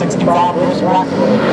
65 horsepower.